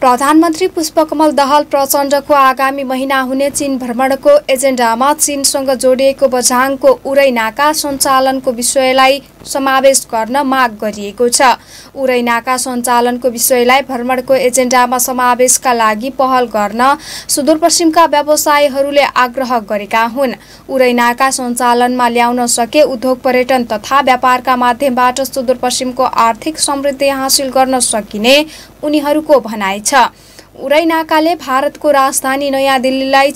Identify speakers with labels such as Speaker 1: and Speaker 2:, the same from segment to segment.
Speaker 1: प्रधानमन्त्री पुष्पकमल दहाल प्रचण्डको आगामी महिना हुने चीन भ्रमणको एजेन्डामा चीनसँग जोडिएको बझाङको उरै नाका सञ्चालनको विषयलाई समावेश गर्न माग गरिएको छ। उरै नाका सञ्चालनको विषयलाई भ्रमणको एजेन्डामा समावेशका लागि पहल गर्न सुदूरपश्चिमका व्यवसायीहरूले आग्रह गरेका हुन्। उरै नाका सञ्चालनमा ल्याउन सके उद्योग पर्यटन तथा व्यापारका माध्यमबाट सुदूरपश्चिमको आर्थिक समृद्धि हासिल गर्न सकिने उनीहरूको भनाइ छ। उरै नाकाले भारतको राजधानी नयाँ दिल्लीलाई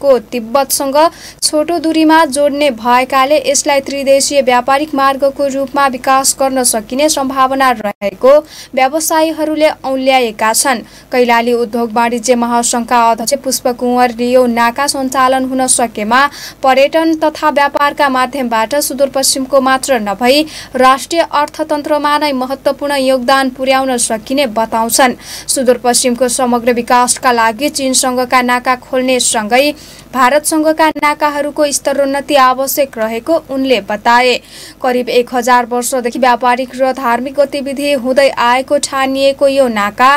Speaker 1: चिनको तिब्बतसँग छोटो दूरीमा जोड्ने भएकाले यसलाई त्रिदेशीय व्यापारिक मार्गको रूपमा विकास गर्न सकिने सम्भावना रहेको व्यवसायीहरूले औल्याएका छन्। कैलाली उद्योग वाणिज्य महासङ्घका अध्यक्ष पुष्पकुँवर रियो नाका सञ्चालन हुन सकेमा पर्यटन तथा व्यापारका माध्यमबाट सुदूरपश्चिमको मात्र नभई राष्ट्रिय अर्थतन्त्रमा नै महत्त्वपूर्ण योगदान पुर्याउन सकिने बताउँछन्। सुदूरपश्चिमको समग्र विकासका लागि चिनसँगका नाका खोल्ने सँगै भारतसँगका नाकाहरूको स्तरोन्नति आवश्यक रहेको उनले बताए। करिब एक हजार वर्षदेखि व्यापारिक र धार्मिक गतिविधि हुँदै आएको ठानिएको यो नाका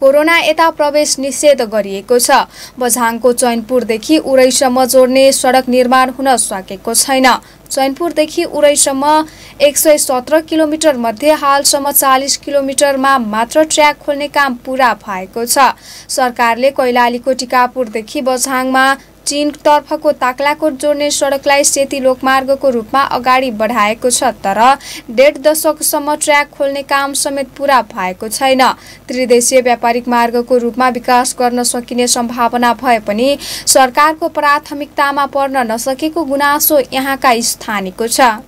Speaker 1: कोरोना यता प्रवेश निषेध गरिएको छ। बझाङको चैनपुरदेखि उरैसम्म जोड्ने सडक निर्माण हुन सकेको छैन। चैनपुरदेखि उरैसम्म एक सय सत्र किलोमिटर मध्ये हालसम्म चालिस किलोमिटरमा मात्र ट्र्याक खोल्ने काम पुरा भएको छ। सरकारले कैलालीको टिकापुरदेखि बझाङमा चीनतर्फको ताक्लाकोट जोड्ने सडकलाई सेती लोकमार्गको रूपमा अगाडि बढाएको छ तर डेढ दशकसम्म ट्र्याक खोल्ने काम समेत पुरा भएको छैन। त्रिदेशीय व्यापारिक मार्गको रूपमा विकास गर्न सकिने सम्भावना भए पनि सरकारको प्राथमिकतामा पर्न नसकेको गुनासो यहाँका स्थानीयको छ।